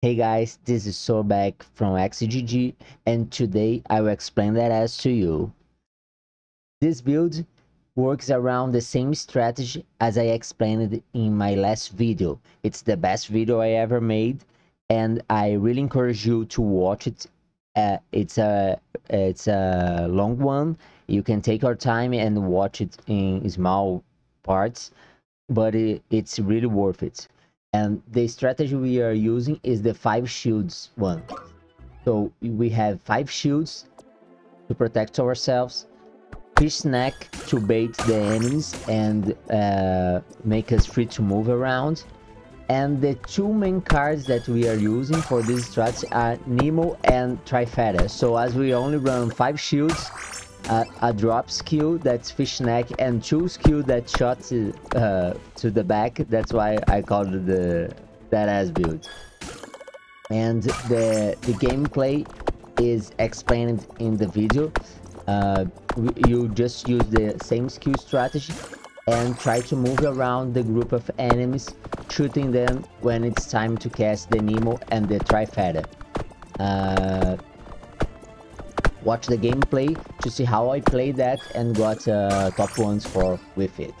Hey guys, this is Sourbeck from AxieGG and today I will explain that as to you. This build works around the same strategy as I explained in my last video. It's the best video I ever made and I really encourage you to watch it. Uh, it's a it's a long one. You can take your time and watch it in small parts, but it, it's really worth it and the strategy we are using is the five shields one so we have five shields to protect ourselves fish snack to bait the enemies and uh, make us free to move around and the two main cards that we are using for this strategy are Nemo and Trifetta. So as we only run five shields, a, a drop skill that's fish snack and two skill that shots to, uh, to the back. That's why i called it the that ass build. And the the gameplay is explained in the video. Uh, you just use the same skill strategy and try to move around the group of enemies shooting them when it's time to cast the Nemo and the Trifetta. Uh, watch the gameplay to see how I play that and got uh, top ones for with it.